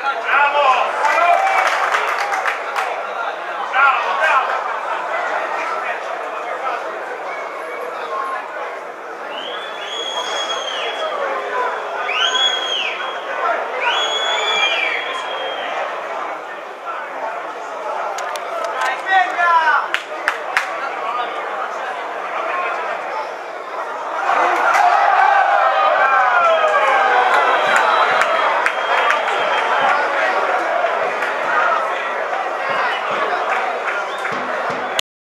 Bravo!